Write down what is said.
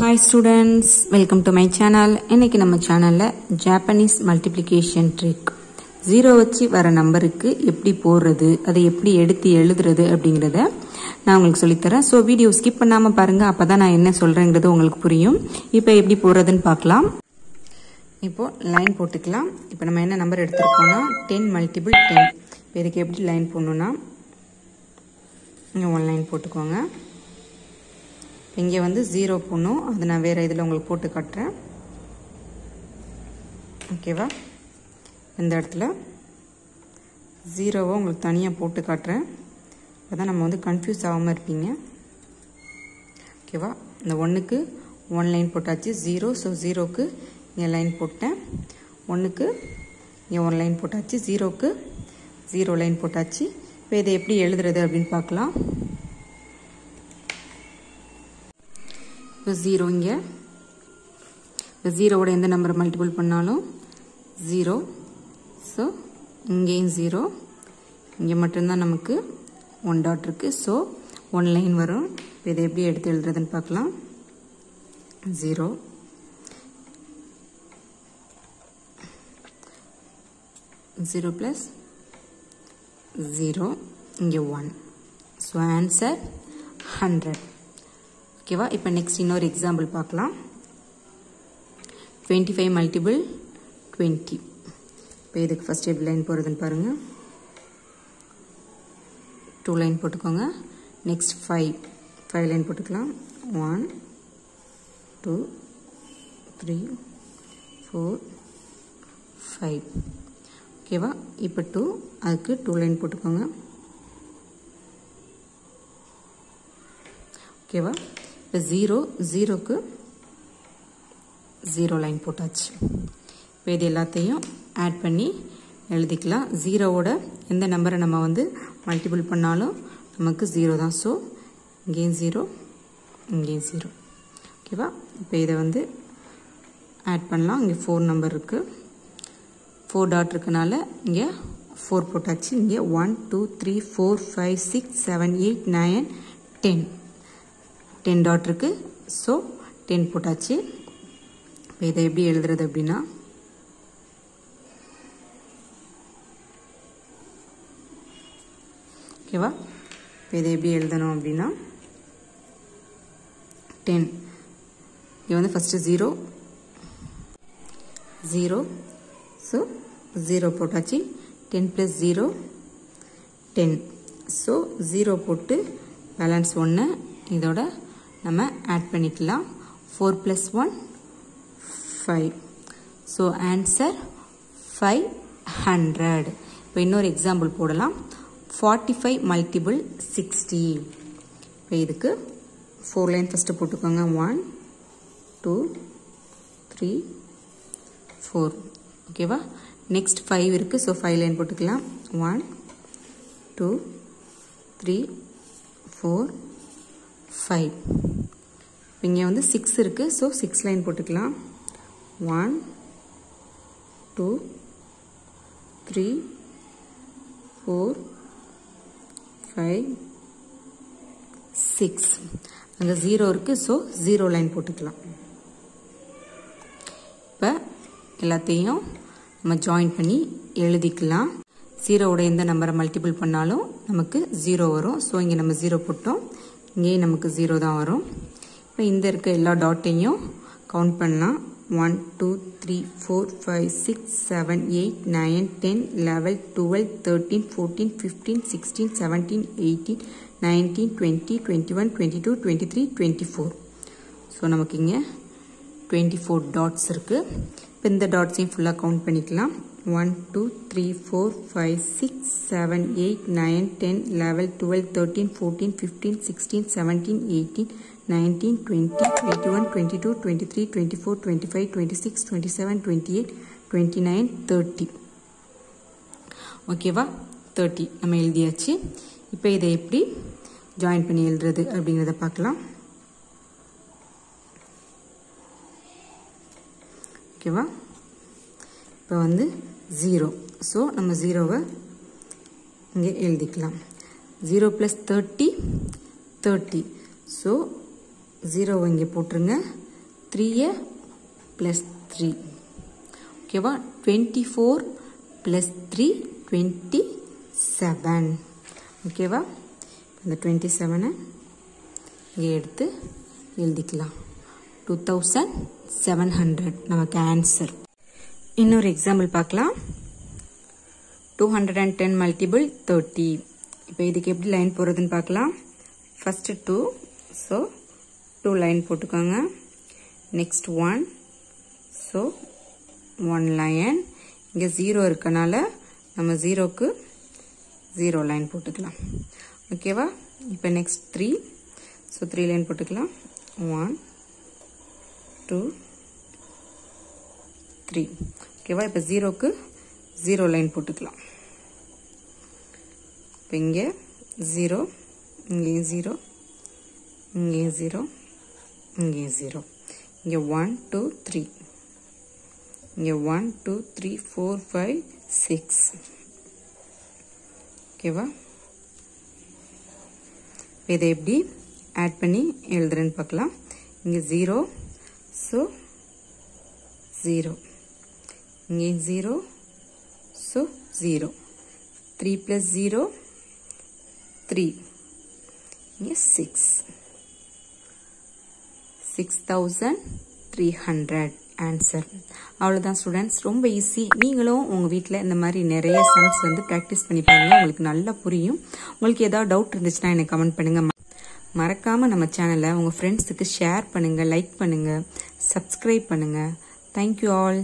Hi students welcome to my channel இன்னைக்கு நம்ம சேனலில் ஜாப்பனீஸ் மல்டிப்ளிகேஷன் ட்ரிக் ஜீரோ வச்சு வர நம்பருக்கு எப்படி போடுறது அதை எப்படி எடுத்து எழுதுறது அப்படிங்கிறத நான் உங்களுக்கு சொல்லித்தரேன். ஸோ வீடியோ ஸ்கிப் பண்ணாமல் பாருங்கள் அப்போ தான் நான் என்ன சொல்கிறேங்கிறது உங்களுக்கு புரியும். இப்போ எப்படி போடுறதுன்னு பார்க்கலாம். இப்போது லைன் போட்டுக்கலாம். இப்போ நம்ம என்ன நம்பர் எடுத்துருக்கோம்னா டென் மல்டிபிள் டென் இப்போ இதுக்கு எப்படி லைன் போடணுன்னா நீங்கள் ஒன் லைன் போட்டுக்கோங்க. இங்கே வந்து ஜீரோ போடணும். அது நான் வேறு இதில் உங்களுக்கு போட்டு காட்டுறேன். ஓகேவா இந்த இடத்துல ஜீரோவை உங்களுக்கு தனியாக போட்டு காட்டுறேன். அப்போ தான் நம்ம வந்து கன்ஃபியூஸ் ஆகாமல் இருப்பீங்க. ஓகேவா இந்த ஒன்றுக்கு ஒன் லைன் போட்டாச்சு. ஜீரோ ஸோ ஜீரோக்கு இங்கே லைன் போட்டேன். ஒன்றுக்கு இங்கே ஒன் லைன் போட்டாச்சு. ஜீரோக்கு ஜீரோ லைன் போட்டாச்சு. இப்போ இதை எப்படி எழுதுறது அப்படின்னு பார்க்கலாம். இப்போ ஜீரோ இங்கே இப்போ ஜீரோவோட எந்த நம்பரை மல்டிபிள் பண்ணாலும் ஜீரோ ஸோ இங்கேயும் ஜீரோ இங்கே மட்டும்தான் நமக்கு ஒன் டாட் இருக்குது ஸோ ஒன் லைன் வரும். இப்போ இதை எப்படி எடுத்து எழுதுறதுன்னு பார்க்கலாம். ஜீரோ ஜீரோ ப்ளஸ் ஜீரோ இங்கே ஒன் ஸோ ஆன்சர் ஹண்ட்ரட் ஓகேவா இப்போ நெக்ஸ்ட் இன்னொரு எக்ஸாம்பிள் பார்க்கலாம். டுவெண்ட்டி ஃபைவ் மல்டிபிள் டுவெண்ட்டி இப்போ இதுக்கு ஃபஸ்ட் எப்படி லைன் போகிறதுன்னு பாருங்கள் டூ லைன் போட்டுக்கோங்க. நெக்ஸ்ட் ஃபைவ் ஃபைவ் லைன் போட்டுக்கலாம். One two three four five ஓகேவா இப்போ டூ அதுக்கு டூ லைன் போட்டுக்கோங்க. ஓகேவா இப்போ ஜீரோ ஜீரோக்கு ஜீரோ லைன் போட்டாச்சு. இப்போ இது எல்லாத்தையும் ஆட் பண்ணி எழுதிக்கலாம். ஜீரோவோட எந்த நம்பரை நம்ம வந்து மல்டிபிள் பண்ணாலும் நமக்கு ஜீரோ தான். ஸோ இங்கேயும் ஜீரோ இங்கேயும் ஜீரோ. ஓகேவா இப்போ இதை வந்து ஆட் பண்ணலாம். இங்கே ஃபோர் நம்பர் இருக்குது ஃபோர் டாட் இருக்கனால இங்கே ஃபோர் போட்டாச்சு. இங்கே one two three four five six seven eight nine ten ten dot இருக்குது ஸோ டென் போட்டாச்சு. இப்போ இதை எப்படி எழுதுறது அப்படின்னா ஓகேவா இப்போ இதை எப்படி எழுதணும் அப்படின்னா டென் இது வந்து first zero zero so zero போட்டாச்சு. Ten plus zero ten so zero போட்டு பேலன்ஸ் ஒன்று இதோட நம்ம ஆட் பண்ணிக்கலாம். Four plus one five so answer five hundred இப்போ இன்னொரு எக்ஸாம்பிள் போடலாம். ஃபார்ட்டி ஃபைவ் மல்டிபிள் சிக்ஸ்டி இப்போ இதுக்கு ஃபோர் லைன் ஃபஸ்ட்டு போட்டுக்கோங்க. ஒன் டூ த்ரீ ஃபோர் ஓகேவா நெக்ஸ்ட் ஃபைவ் இருக்குது ஸோ ஃபைவ் லைன் போட்டுக்கலாம். One two three four five இங்கே வந்து சிக்ஸ் இருக்குது ஸோ சிக்ஸ் லைன் போட்டுக்கலாம். One two three four five six அங்கே ஜீரோ இருக்குது ஸோ ஜீரோ லைன் போட்டுக்கலாம். இப்போ எல்லாத்தையும் நம்ம ஜாயின் பண்ணி எழுதிக்கலாம். ஜீரோவோட எந்த நம்பரை மல்டிபிள் பண்ணாலும் நமக்கு ஜீரோ வரும். ஸோ இங்கே நம்ம ஜீரோ போட்டோம். இங்கேயும் நமக்கு ஜீரோ தான் வரும். இப்போ இந்த இருக்க எல்லா டாட்டையும் கவுண்ட் பண்ணலாம் one two three four five six seven eight nine ten eleven twelve thirteen fourteen fifteen sixteen seventeen eighteen nineteen twenty twenty one twenty two twenty three twenty four so நமக்கு இங்கே டுவெண்ட்டி ஃபோர் டாட்ஸ் இருக்குது இப்போ இந்த டாட்ஸையும் ஃபுல்லாக count பண்ணிக்கலாம். One two three four five six seven eight nine ten eleven twelve thirteen fourteen fifteen sixteen seventeen eighteen nineteen twenty twenty one twenty two twenty three twenty four twenty five twenty six twenty seven twenty eight twenty nine thirty ஓகேவா thirty நம்ம எழுதியாச்சு. இப்போ இதை எப்படி join பண்ணி எழுதுறது அப்படிங்கிறத பார்க்கலாம். ஓகேவா இப்போ வந்து ஜீரோ ஸோ நம்ம ஜீரோவை இங்கே எழுதிக்கலாம். Zero plus thirty thirty so ஜீரோவை இங்கே போட்டுருங்க. த்ரீயை ப்ளஸ் த்ரீ ஓகேவா twenty four plus three twenty seven ஓகேவா இந்த டுவெண்ட்டி செவனை இங்கே எடுத்து எழுதிக்கலாம். டூ தௌசண்ட் செவன் ஹண்ட்ரட் நமக்கு ஆன்சர் இன்னொரு எக்ஸாம்பிள் பார்க்கலாம். Two hundred and ten multiple thirty இப்போ இதுக்கு எப்படி லைன் போடுறதுன்னு பார்க்கலாம். First two so two line போட்டுக்கோங்க. Next one so one line இங்கே ஜீரோ இருக்கனால நம்ம ஜீரோக்கு ஜீரோ லைன் போட்டுக்கலாம். ஓகேவா இப்போ next three so three line போட்டுக்கலாம். ஒன் டூ த்ரீ ஓகேவா இப்போ ஜீரோக்கு ஜீரோ லைன் போட்டுக்கலாம். இப்போ இங்கே ஜீரோ இங்கேயும் ஜீரோ இங்கேயும் ஜீரோ இங்கேயும் ஜீரோ இங்கே ஒன் டூ த்ரீ இங்கே one two three four five six ஓகேவா இதை எப்படி ஆட் பண்ணி எழுதுறேன்னு பார்க்கலாம். இங்கே ஜீரோ ஸோ ஜீரோ இங்கே zero so zero three plus zero three இங்கே six six thousand three hundred answer அவ்வளோதான் ஸ்டூடெண்ட்ஸ் ரொம்ப ஈஸி நீங்களும் உங்கள் வீட்டில் இந்த மாதிரி நிறைய சம்ஸ் வந்து ப்ராக்டிஸ் பண்ணி பாருங்க. உங்களுக்கு நல்லா புரியும். உங்களுக்கு ஏதாவது டவுட் இருந்துச்சுன்னா எனக்கு கமெண்ட் பண்ணுங்கள் மறக்காமல் நம்ம சேனலை உங்கள் ஃப்ரெண்ட்ஸுக்கு ஷேர் பண்ணுங்கள் லைக் பண்ணுங்கள் சப்ஸ்கிரைப் பண்ணுங்கள் தேங்க்யூ ஆல்